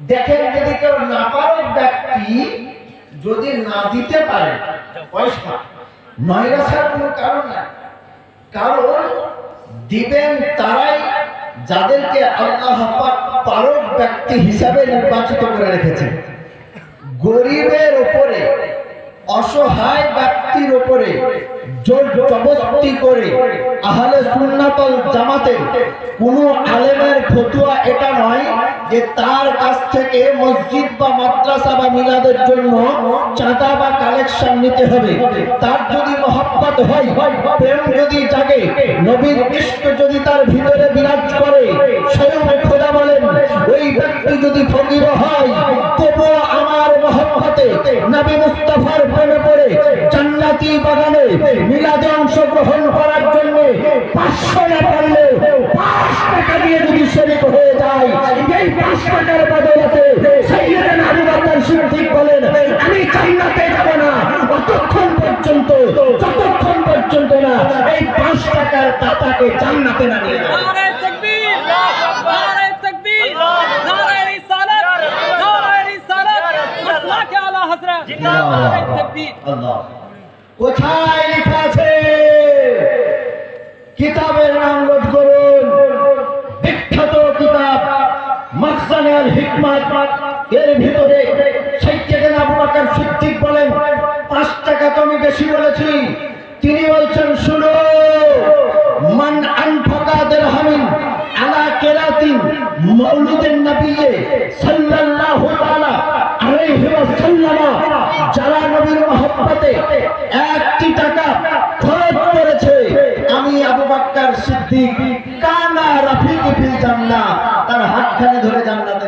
দেখেন যদি কেউ না পারে ব্যক্তি যদি না দিতে পারে পয়সা নৈরাশার কোনো কারণ নাই। কারণ দিবেন তারাই যাদেরকে আল্লাহ পারক ব্যক্তি হিসাবে নির্বাচিত করে রেখেছে গরিবের উপরে অসহায় ব্যক্তির উপরে জোর জবস্তি করে আহলে সুন্নাতল জামাতের কোন আলেমের ফতুয়া এটা নয় যে তার কাছ থেকে মসজিদ বা মাদ্রাসা বা মিলাদের জন্য চাঁদা বা কালেকশন নিতে হবে। তার যদি মহব্বত হয়, প্রেম যদি জাগে, নবীর ইষ্ট যদি তার ভিতরে বিরাজ করে, স্বয়ং খোদা বলেন, ওই ব্যক্তি যদি ফকির হয় নবী মুস্তাফার প্রেমে পড়ে জান্নাতি বাগানে মিলাদে অংশগ্রহণ করার জন্য পাঁচশো না পারলে পাঁচ টাকা দিয়ে যদি শরীর হয়ে যায়, এই পাঁচ টাকার বদলাতে সাইয়েদানা আবু বকর সিদ্দিক বলেন, আমি জান্নাতে যাব না, অতক্ষণ পর্যন্ত, যতক্ষণ পর্যন্ত না এই পাঁচ টাকার দাতাকে জান্নাতে না নিয়ে কোথায় লেখা আছে? কিতাবের নাম নোট করুন। বিখ্যাত কিতাব মাকসানে হিকমাত। এর ভিতরে সাইয়েদানা আবু বকর সিদ্দিক বলেন, পাঁচ টাকা তো আমি বেশি বলেছি। তিনি বলছেন, শুনো, মান আনফাকা দিরহামিন আলা কেরাতিন মাউলিদের নবিয়ে সাল্লাল্লাহু তাআলা আলাইহি একটি টাকা খরচ করেছে। আমি আবু বাক্কার সিদ্দিক, কানা রাফিক ফিল জান্নাত তার হাতখানে ধরে জান্নাত